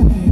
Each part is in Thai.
Mm-hmm.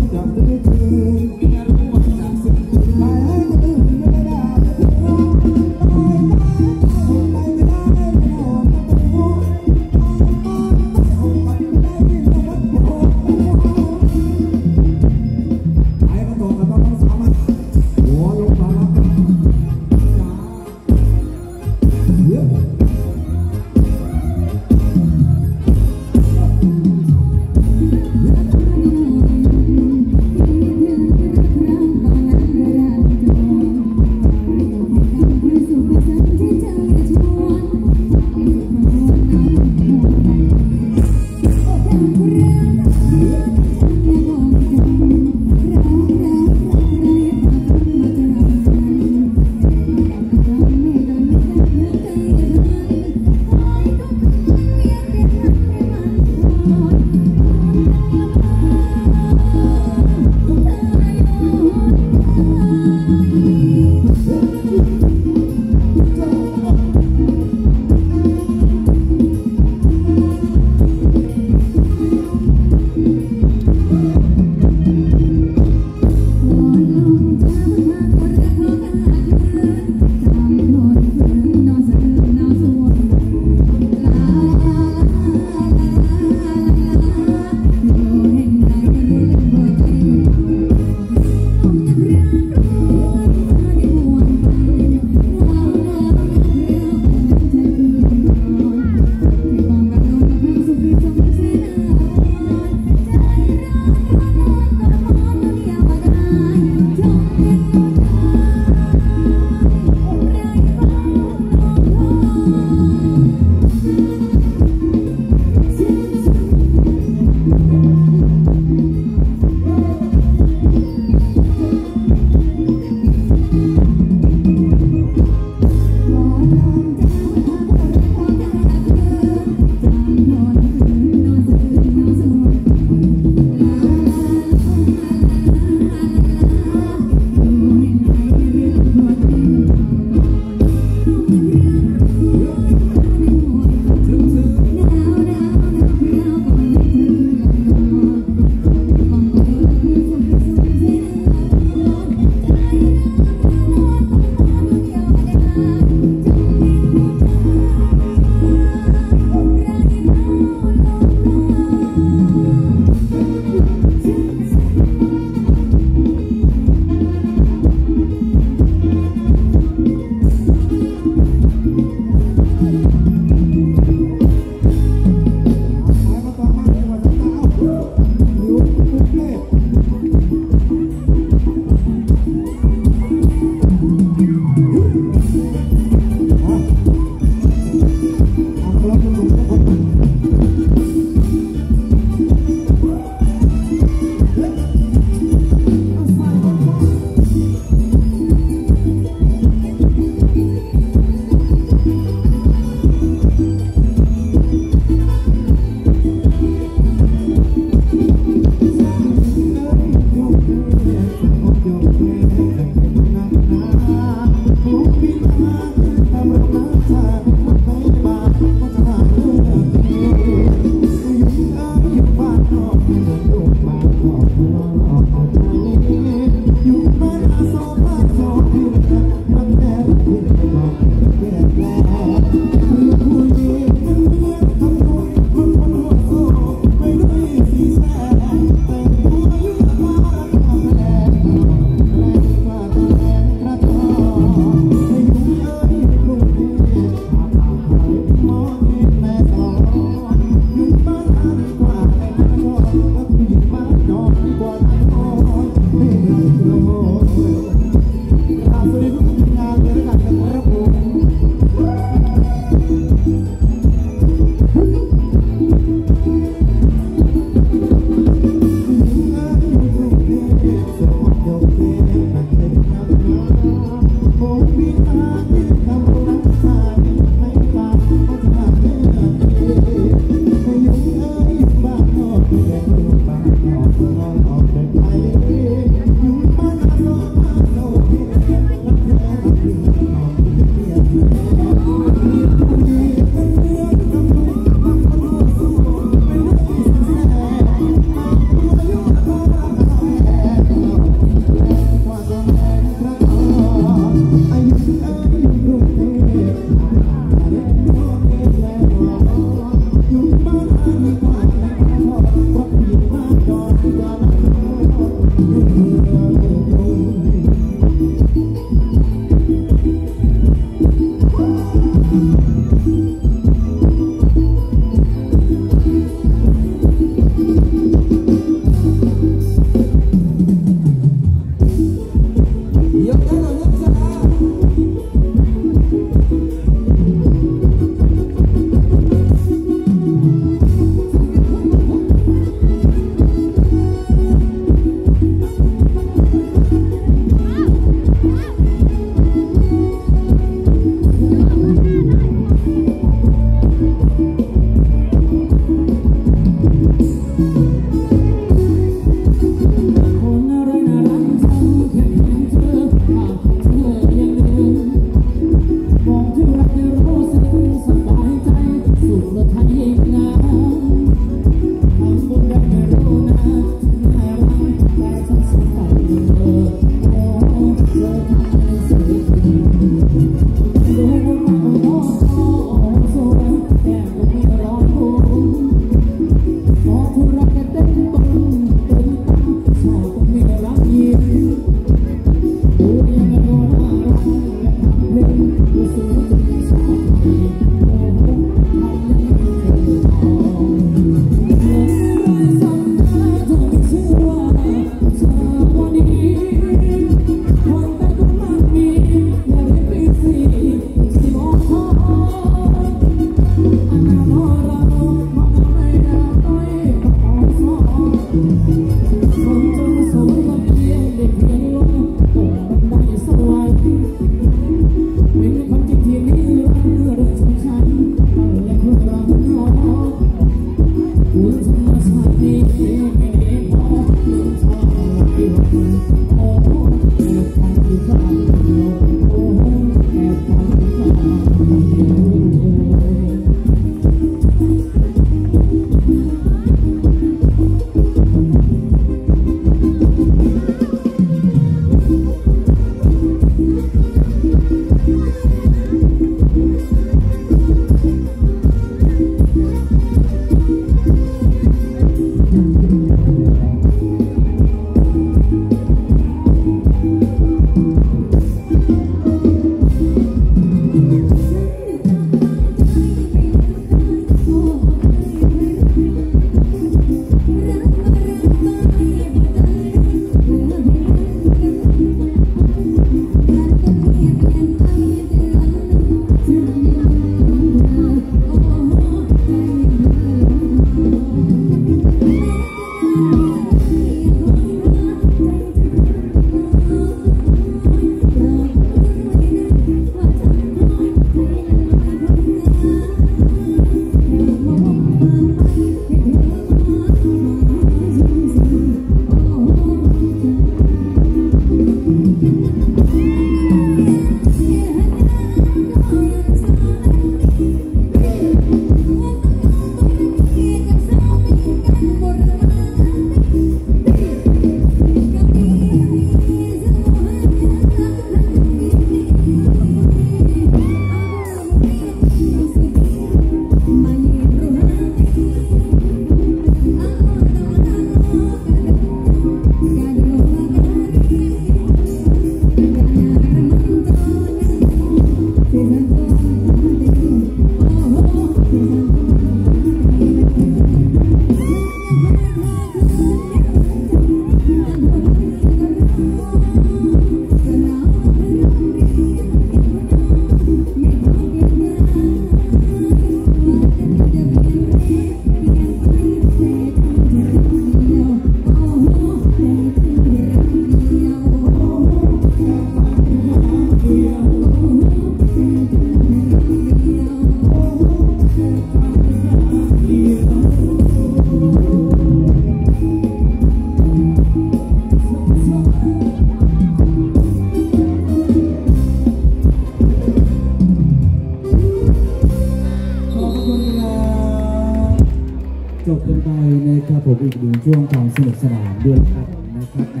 สนุกสนานด้วยครับนะครับใน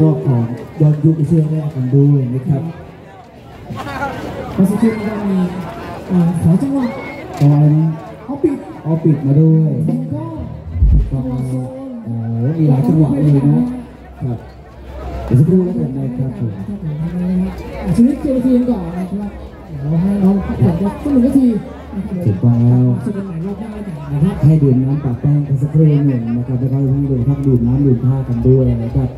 รอบของยอดยุคเชื่อแรกกันด้วยนะครับเมื่อสักครู่นี้ก็มีเอ่อขอจังหวะตอนเขาปิดเอาปิดมาด้วยแล้วก็ก็โอ้โหมีหลายจังหวะเลยนะครับเดี๋ยวสักครู่แล้วกันนะครับผมอะชีวิตเจอทีมก่อนนะครับเดี๋ยวเราให้น้องพักผ่อนสักหนึ่งนาทีนะครับ ถูกต้องแล้วให้ดื่มน้ำปะแป้งกันสักครู่หนึ่งนะครับแล้วก็ให้ดื่มพักดื่มน้ำดื่มผ้ากันด้วยนะครับ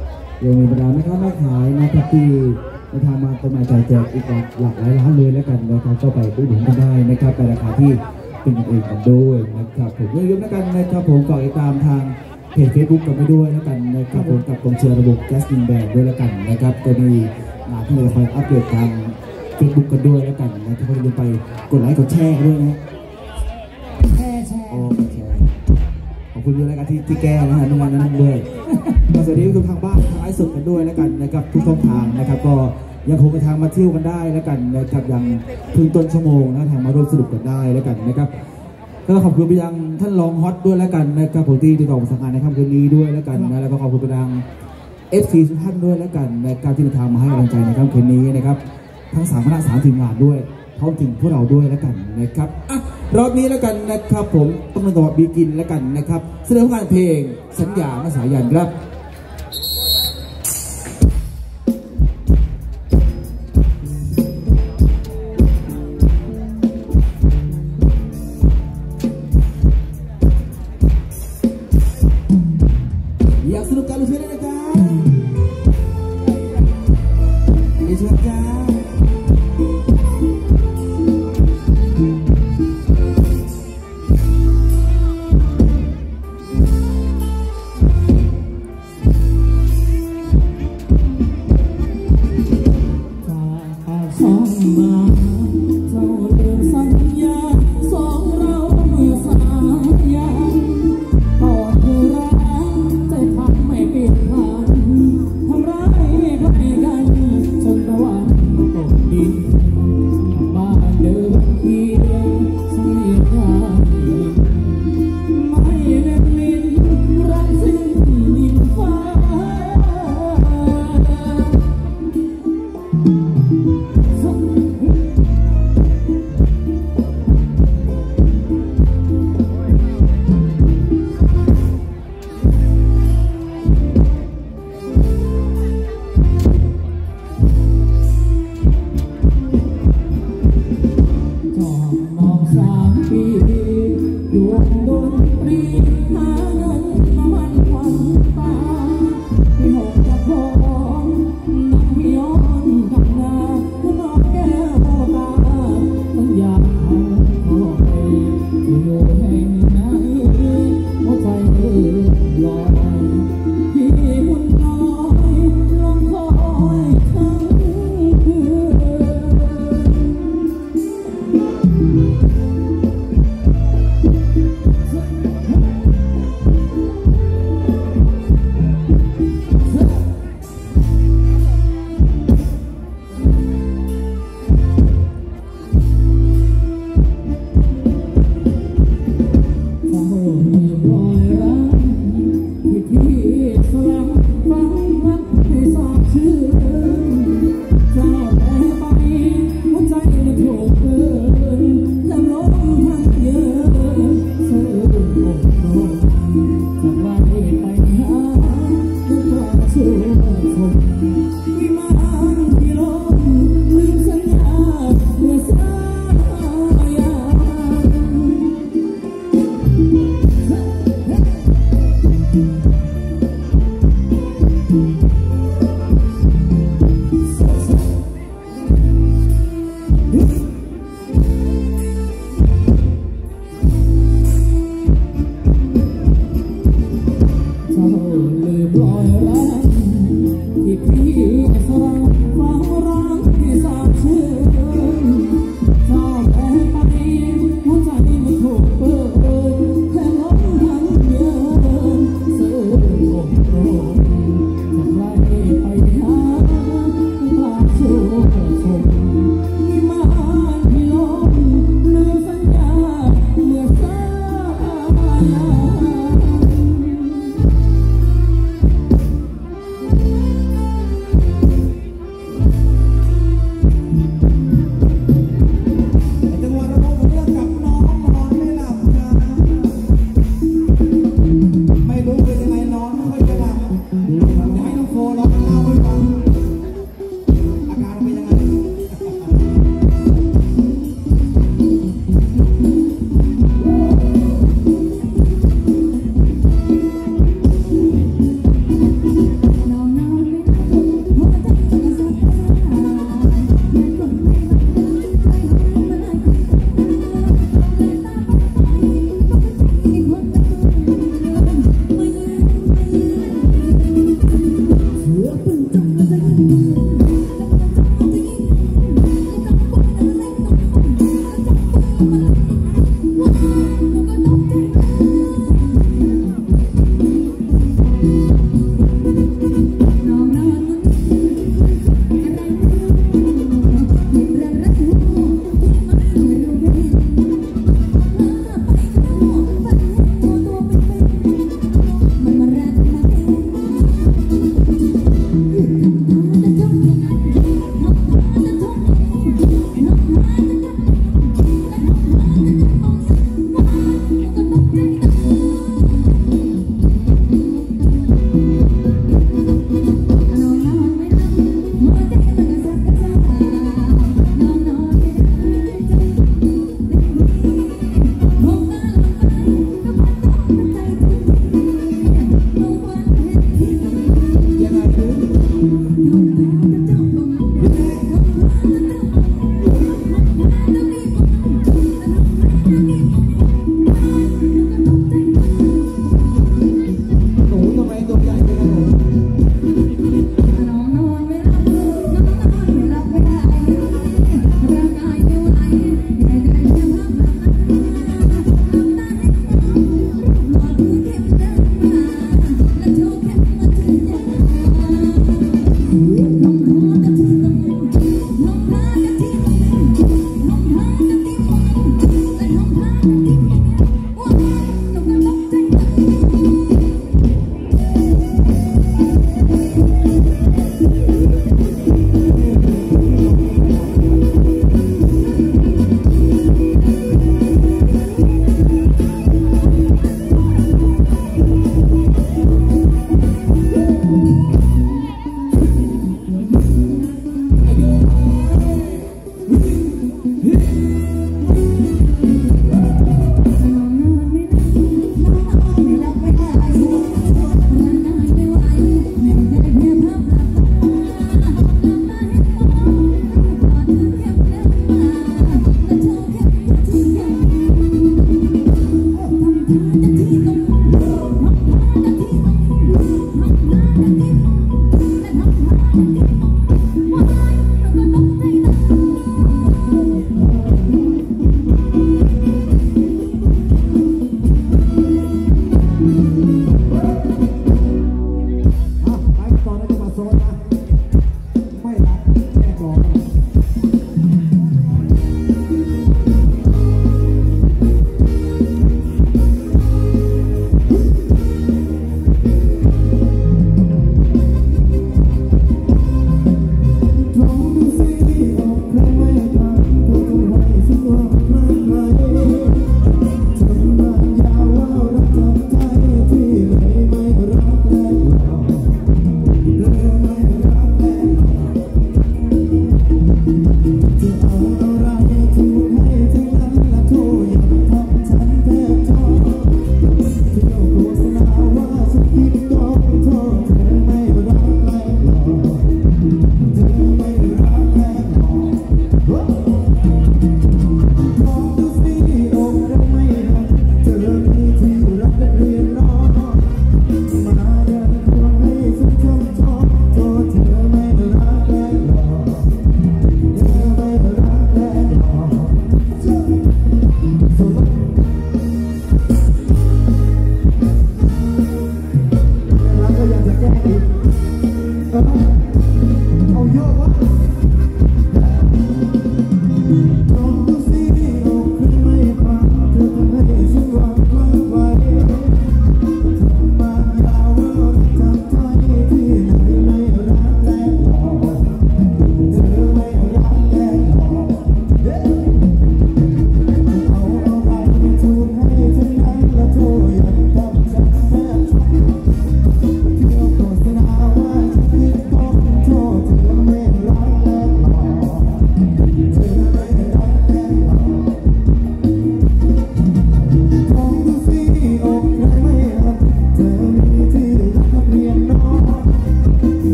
ยังมีบรรดาแม่ค้าแม่ขายนะครับที่จะทำมาจำหน่ายจ่ายแจกอีกหลากหลายร้านเลยแล้วกันนะครับก็ไปอุดหนุนกันได้นะครับในราคาที่เป็นเองกันด้วยนะครับผมอย่าลืมแล้วกันนะครับผมฝากติดตามทางเพจเฟซบุ๊กกันไปด้วยแล้วกันนะครับผมกับกองเชียร์ระบบแก๊สมินแบนด้วยแล้วกันนะครับก็มีงานที่เราคอยอัปเดตทาง เฟซบุ๊กกันด้วยแล้วกันนะครับอย่าลืมไปกดไลค์กดแชร์ด้วยนะแชร์แชร์โอ้โอเคขอบคุณด้วยแล้วกันที่ที่แก้นะฮะในวันนั้นด้วยก็สวัสดีทุกทางบ้านทางไลฟ์สดกันด้วยแล้วกันนะครับทุกช่องทางนะครับ ก็ยังคงไปทางมาเที่ยวกันได้แล้วกันนะครับยังพึ่งต้นชั่วโมงนะทางมาร่วมสนุกกันได้แล้วกันนะครับก็ขอบคุณไปยังท่านรองฮอตด้วยแล้วกันนะครับผมที่ติดต่อสานงานในค่ำคืนนี้ด้วยแล้วกันนะแล้วก็ขอบคุณไปยัง FC ทุกท่านด้วยแล้วกันในะครับที่เดินทางมาให้กำลังใจในค่ำคืนนี้นะครับ ทั้งสามคณะสามทีมงานด้วยพร้อมถึงพวกเราด้วยแล้วกันนะครับอะรอบนี้แล้วกันนะครับผมต้องมาต่อบีกินแล้วกันนะครับ เสนอผลงานเพลงสัญญาภาษายันครับ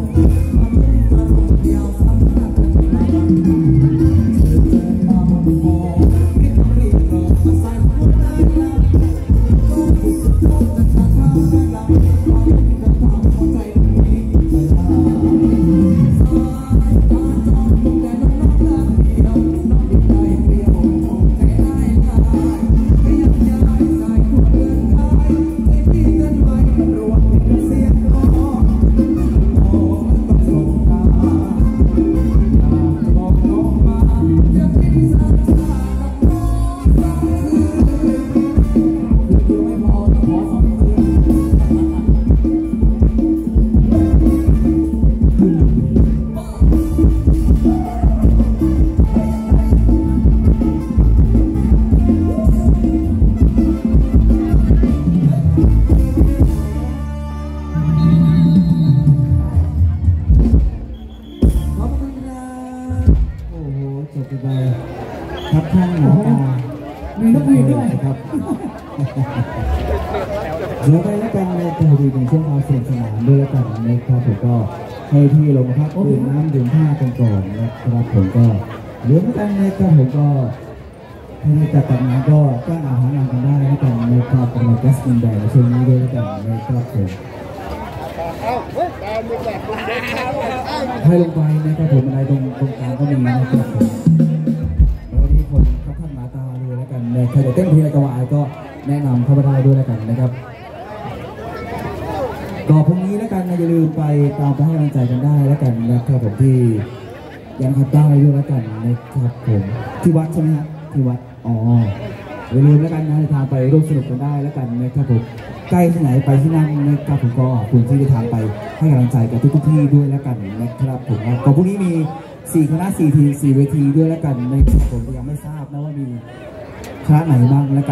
you. อ้โหจบไปครับท่านหมอตามีนกหวีดด้วยครับเดี๋ยวไปแล้วกันในตัวดีในช่วงความสนุกสนานด้วยแล้วกันนะครับผมก็ให้ที่ลงพักดื่มน้ำดื่มผ้ากันก่อนนะครับผมก็เหลือไม่กันนะครับผมก็ถ้าได้จัดตัดงานก็จ้างอาหารงานกันได้แล้วกันนะครับสำหรับแกสตินแดงช่วงนี้ด้วยแล้วกันนะครับผมให้ลงไปนะครับผมอะไรตรงตรงกลางก็มีนะครับผม นะใครจะเต้นเพลงอะไรก็ว่าก็แนะนำเข้ามาได้ด้วยแล้วกันนะครับ ก็พรุ่งนี้แล้วกันนะอย่าลืมไปตามไปให้กำลังใจกันได้แล้วกันนะครับผมที่ยังขับได้ด้วยแล้วกันนะครับผมที่วัดใช่ไหมฮะที่วัดอ๋ออย่าลืมแล้วกันนะทางไปร่วมสนุกกันได้แล้วกันนะครับผมใกล้ที่ไหนไปที่นั่นนะครับผมก็คุณที่ได้ทางไปให้กำลังใจกับทุกๆที่ด้วยแล้วกันนะครับผมก็พรุ่งนี้มีสี่คณะสี่ทีสี่เวทีด้วยแล้วกันในผมยังไม่ทราบนะว่ามี คณะไหนบ้างแล้วกัน